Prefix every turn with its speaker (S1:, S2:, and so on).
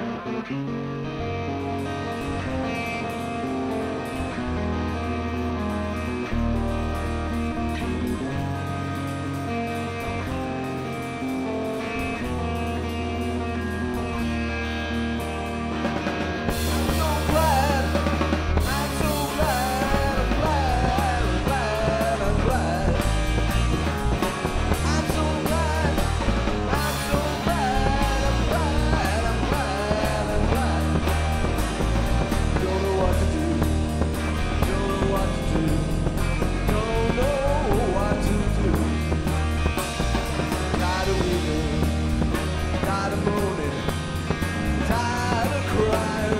S1: Thank you.
S2: I